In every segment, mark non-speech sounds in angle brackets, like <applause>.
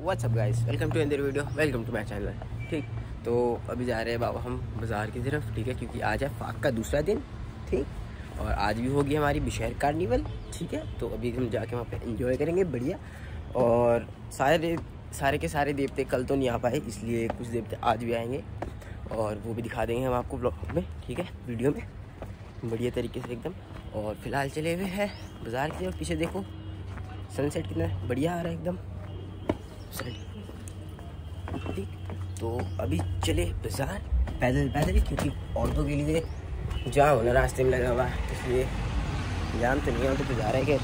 What's up guys welcome to अंदर video welcome to my channel ठीक। तो अभी जा रहे हैं बाबा हम बाज़ार की तरफ़ ठीक है? क्योंकि आज है फाक का दूसरा दिन ठीक? और आज भी होगी हमारी बिशहर कार्निवल ठीक है? तो अभी हम जाके वहाँ पे एंजॉय करेंगे बढ़िया। और सारे सारे के सारे देवते कल तो नहीं आ पाए इसलिए कुछ देवते आज भी आएँगे। और वो भी दिखा देंगे हम आपको ब्लॉग में ठीक है? वीडियो में। बढ़िया तरीके से एकदम। और फ़िलहाल चले हुए हैं बाज़ार की तरफ़ पीछे देखो। सनसेट कितना बढ़िया आ रहा है एकदम। ठीक तो अभी चले बाज़ार, पैदल पैदल ही, क्योंकि ऑटो के लिए जाम होना रास्ते में लगा हुआ है इसलिए जाम तो नहीं ऑटो तो जा रहे हैं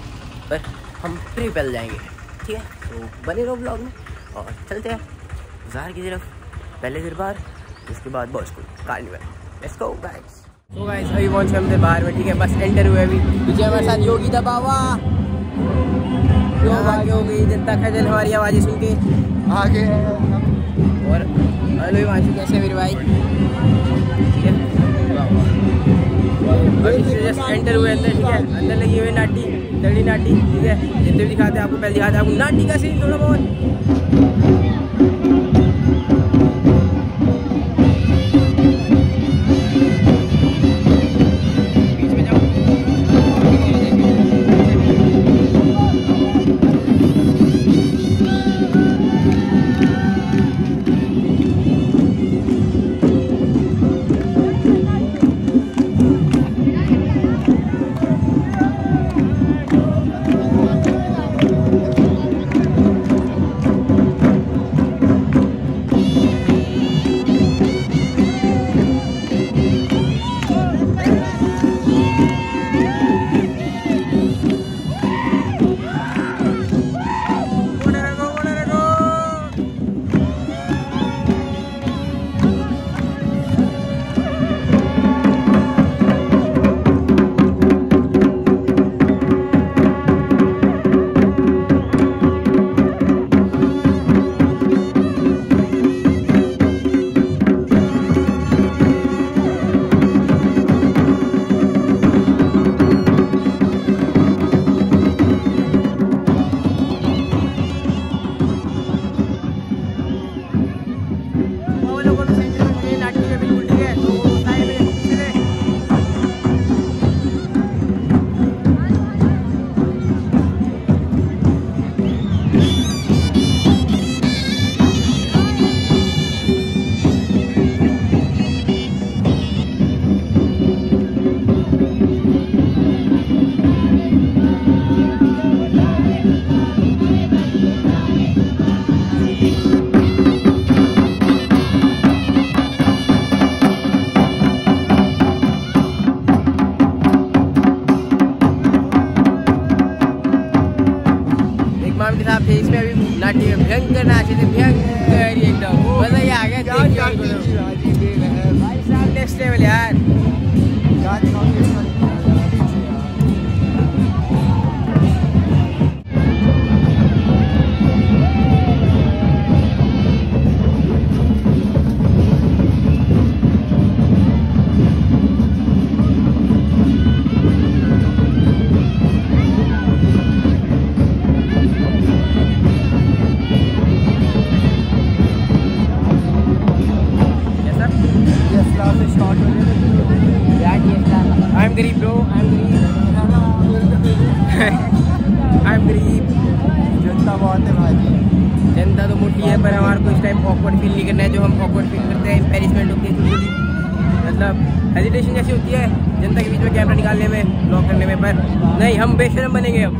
पर हम फिर पैदल जाएँगे, ठीक है? तो बने रहो ब्लॉग में, और चलते हैं बाज़ार की तरफ़, पहले दरबार, उसके बाद बॉस को carnival let's go guys guys अभी पहुँचे हम बाहर में, ठीक है? बस एंटर हुए अभी। पीछे हमारे साथ योगी था आगे हो गई जनता खजल हमारी आवाज़ें सुन के। आगे और हेलो हिमांशु कैसे मेरे भाई? ठीक है जस्ट एंटर हुए अंदर ठीक है? अंदर लगी हुई नाटी दड़ी नाटी ठीक है? जितने भी दिखाते हैं आपको पहले दिखाते हैं। आपको नाटी का सीन थोड़ा बहुत। एक माम के साथ थे इसमें अभी नाट्य में भयंकर नाचे थे भयंकर एकदम। मज़ा ही आ गया के भाई साहब नेक्स्ट लेवल यार। I'm गरीब bro. I'm गरीब. <laughs> जनता बहुत है भाई जनता तो मोटी है, पर हमारे को इस टाइम ऑकवर्ड फील नहीं करना है जो हम ऑकवर्ड फील करते हैं एम्पेरिसमेंट होती है मतलब हेजिटेशन जैसी होती है जनता के बीच में कैमरा निकालने में ब्लॉक करने में, पर नहीं, हम बेशरम बनेंगे अब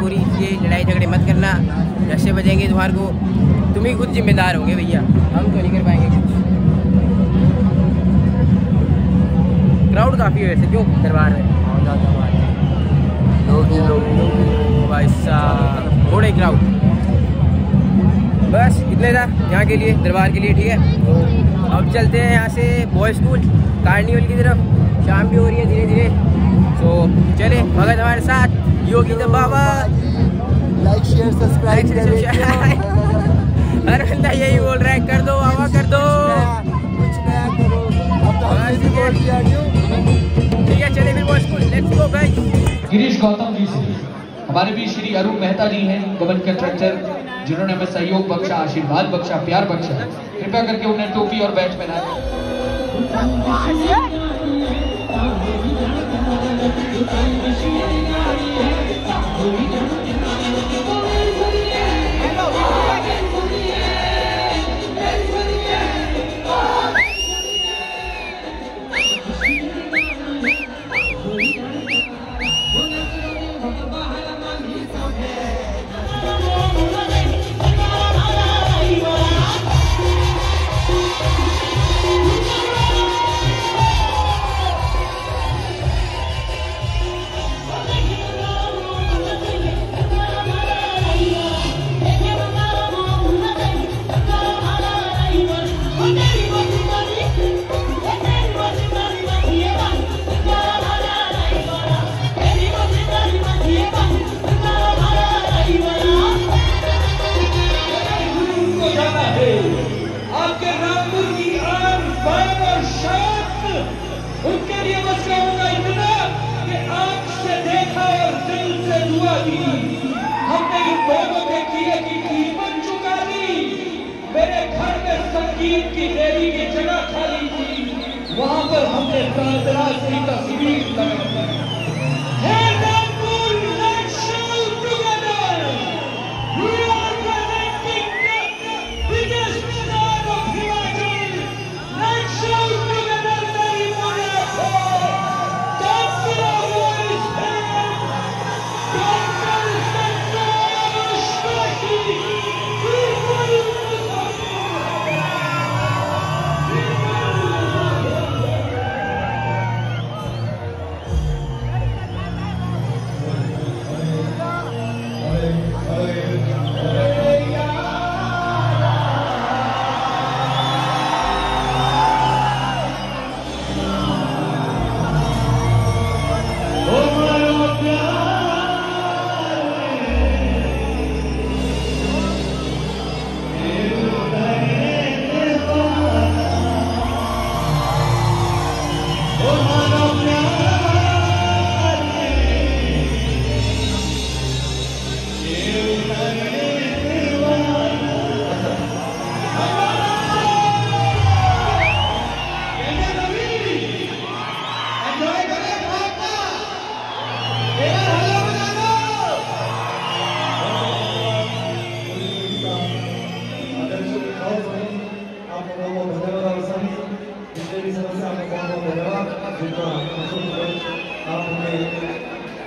पूरी इसलिए लड़ाई झगड़े मत करना। जैसे बजेंगे तुम्हारे को। तुम ही खुद जिम्मेदार होंगे भैया। हम तो नहीं कर पाएँगे कुछ? क्राउड काफ़ी है वैसे क्यों दरबार में थोड़े क्राउड बस इतने था यहाँ के लिए, दरबार के लिए, ठीक है? अब चलते हैं यहाँ से बॉय स्कूल कार्निवल की तरफ़। शाम भी हो रही है धीरे धीरे तो चले भगत हमारे साथ योगी तो बाबा। लाइक शेयर सब्सक्राइब हर बंदा यही बोल रहा है कर दो बाबा कर दो। कुछ नया करो। अब तो हमने भी बोल दिया क्यों ठीक है चलिए फिर let's go guys Girish Gautam ji से। हमारे भी श्री अरुण मेहता जी हैं गबन कंट्रैक्टर जिन्होंने हमें सहयोग बख्शा आशीर्वाद बख्शा प्यार बख्शा। कृपया करके उन्हें टोपी और बैच पहनाए आपके संगीत की देवी की जगह खाली थी वहाँ पर हमने प्रार्थराज की तस्वीर लगाई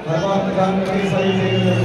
ഭഗവാൻ ഗാന്ധി സൈ ചെയ്യുന്നത്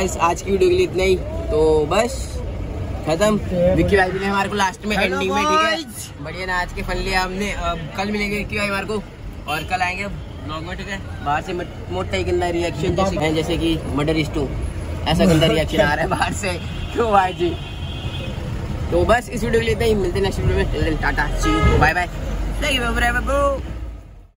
गाइस आज की वीडियो के लिए इतना ही। तो बस खत्म। विक्की भाई ने हमारे को लास्ट में एंडिंग में ठीक है? बढ़िया नाच के फन लिया हमने अब कल मिलेंगे विक्की भाई हमारे को। और कल आएँगे ब्लॉग में ठीक है? बाहर से मोटा ही गंदा रिएक्शन जैसे हैं जैसे कि मर्डर स्टू ऐसा गंदा रिएक्शन आ रहा है बाहर से। क्यों भाई जी। तो बस इस वीडियो के लिए इतना ही। मिलते हैं नेक्स्ट वीडियो में। Tata. See bye bye thank you